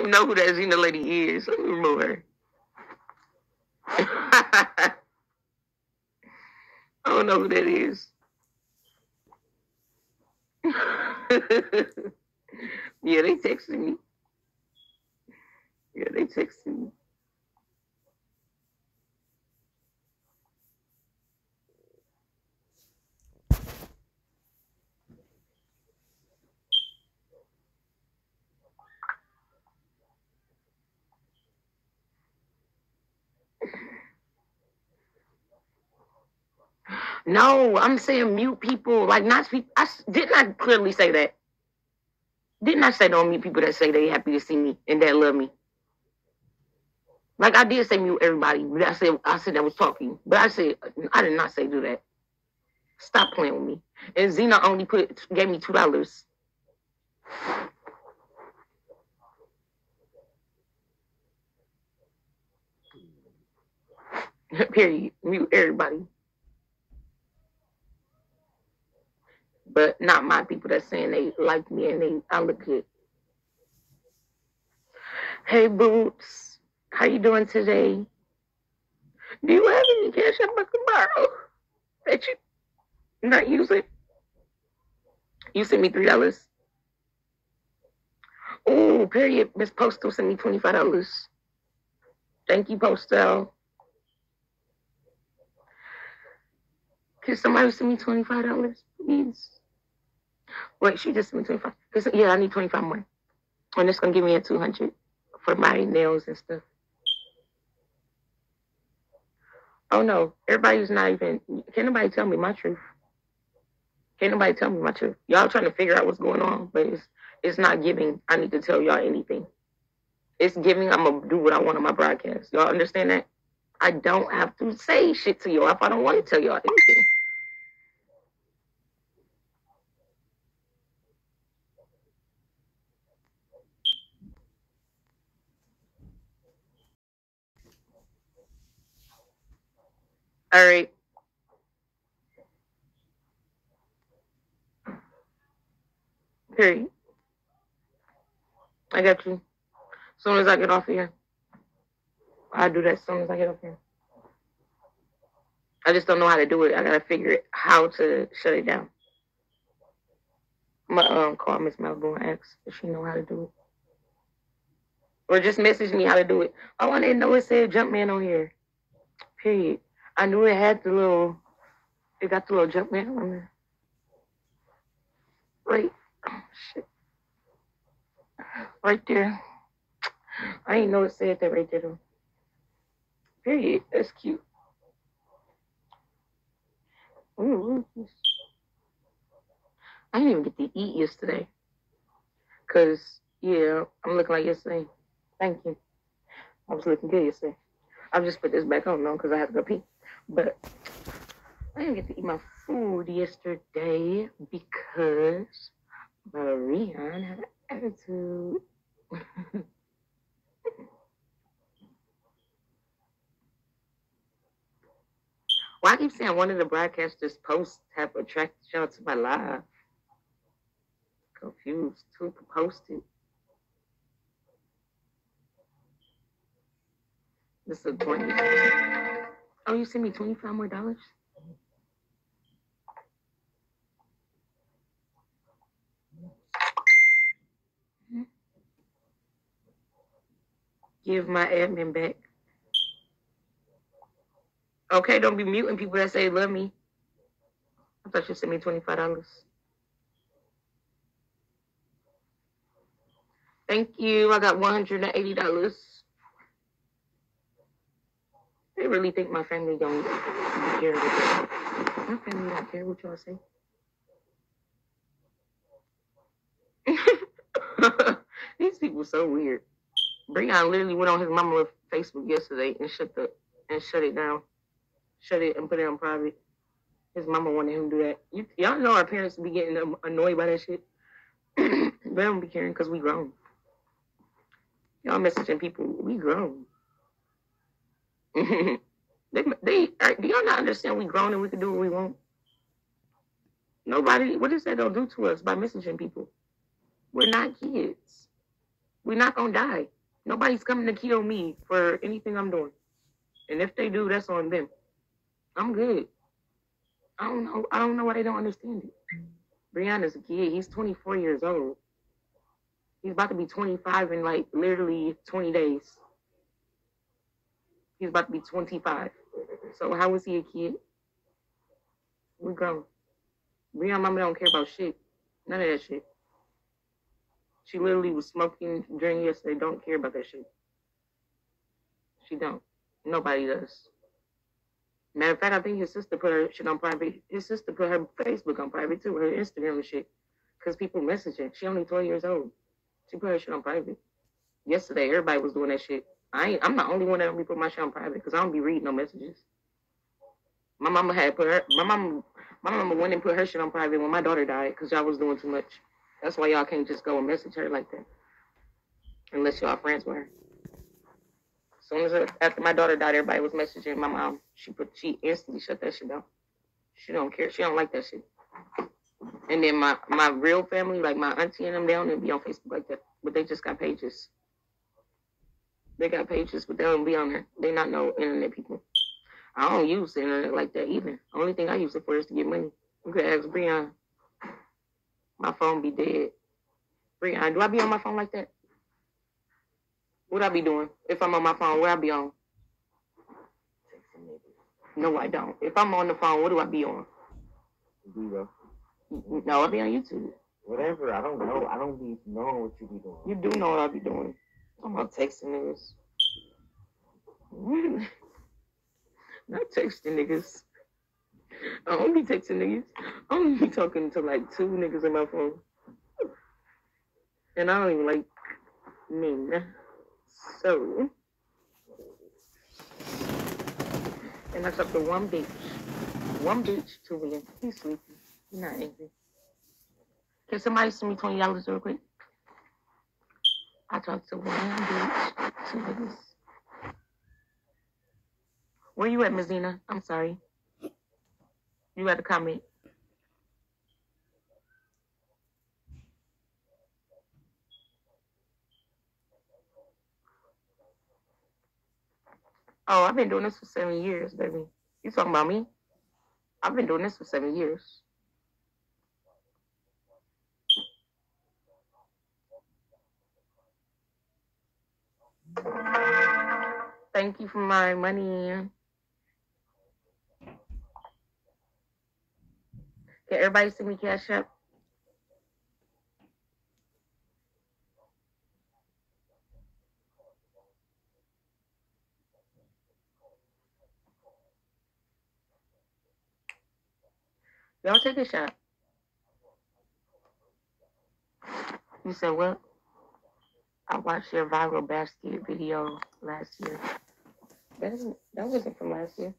even know who that Zena lady is. Let me remove her. I don't know who that is. yeah, they texted me. Yeah, they texted me. No, I'm saying mute people, like not speak. I didn't I clearly say that. Didn't I say don't mute people that say they happy to see me and that love me? Like I did say mute everybody. But I said I said I was talking, but I said I did not say do that. Stop playing with me. And Zena only put gave me two dollars. Period. Mute everybody. But not my people that's saying they like me and they I look good. Hey Boots, how you doing today? Do you have any cash I can borrow that you not using? You sent me three dollars. Oh, period. Miss Postal sent me twenty five dollars. Thank you, Postal. Can somebody send me twenty five dollars, please? Wait, she just sent me 25. Cause, yeah, I need 25 more. And it's going to give me a 200 for my nails and stuff. Oh, no. Everybody's not even, can nobody tell me my truth? Can't nobody tell me my truth. Y'all trying to figure out what's going on, but it's it's not giving. I need to tell y'all anything. It's giving. I'm gonna do what I want on my broadcast. Y'all understand that? I don't have to say shit to y'all if I don't want to tell y'all anything. All right. Period. I got you. As soon as I get off of here. I do that as soon as I get off here. I just don't know how to do it. I gotta figure it how to shut it down. My um call Miss Melbourne ask if she know how to do it. Or just message me how to do it. Oh, I didn't know it said Jumpman on here. Period. I knew it had the little, it got the little jump man on there. Right, oh, shit. Right there. I didn't know it said that right there. Period. That's cute. Ooh, I didn't even get to eat yesterday. Cause yeah, I'm looking like yesterday. Thank you. I was looking good yesterday. I'll just put this back on now because I have to go pee. But I didn't get to eat my food yesterday because Marianne had an attitude. Well, I keep saying one of the broadcasters' posts have attracted y'all to my live. Confused. Who posted? 20. Oh, you sent me 25 more dollars? Mm-hmm. Give my admin back. Okay, don't be muting people that say love me. I thought you sent me $25. Thank you. I got $180. They really think my family don't care. My family don't care what y'all say. These people so weird. Breon literally went on his mama Facebook yesterday and shut the and shut it down, shut it and put it on private. His mama wanted him to do that. You, y'all know our parents be getting annoyed by that shit. they don't be caring because we grown. Y'all messaging people, we grown. they, they do y'all not understand we grown and we can do what we want? Nobody, what is that they'll do to us by messaging people? We're not kids. We're not gonna die. Nobody's coming to kill me for anything I'm doing. And if they do, that's on them. I'm good. I don't know. I don't know why they don't understand it. Breonna's a kid. He's 24 years old. He's about to be 25 in like literally 20 days. He's about to be 25. So how is he a kid? We grown. Breon mama don't care about shit. None of that shit. She literally was smoking during yesterday. Don't care about that shit. She don't. Nobody does. Matter of fact, I think his sister put her shit on private. His sister put her Facebook on private too, her Instagram and shit. Cause people message her. She only 12 years old. She put her shit on private. Yesterday, everybody was doing that shit. I ain't, I'm the only one that be put my shit on private because I don't be reading no messages. My mama had put her. My mama, my mama went and put her shit on private when my daughter died because y'all was doing too much. That's why y'all can't just go and message her like that, unless y'all friends with her. As soon as after my daughter died, everybody was messaging my mom. She put she instantly shut that shit down. She don't care. She don't like that shit. And then my my real family, like my auntie and them, they don't even be on Facebook like that. But they just got pages. They got pages, but they don't be on there. They not no internet people. I don't use the internet like that either. Only thing I use it for is to get money. You could ask Breon. My phone be dead. Breon, do I be on my phone like that? What I be doing? If I'm on my phone, where I be on? No, I don't. If I'm on the phone, what do I be on? Zero. No, I be on YouTube. Whatever. I don't know. I don't be knowing what you be doing. You do know what I be doing. I'm not texting niggas. not texting niggas. I don't be texting niggas. I only be talking to like two niggas in my phone. And I don't even like men. So, and I talked to one bitch. One bitch to win. He's sleeping. He's not angry. Can somebody send me twenty dollars real quick? I talked to one bitch to niggas. Where you at, Mazina? I'm sorry. You got to comment. Oh, I've been doing this for seven years, baby. You talking about me? I've been doing this for seven years. Thank you for my money. Can everybody see me cash up? Y'all take a shot. You said what? I watched your viral basket video last year. That isn't that wasn't from last year.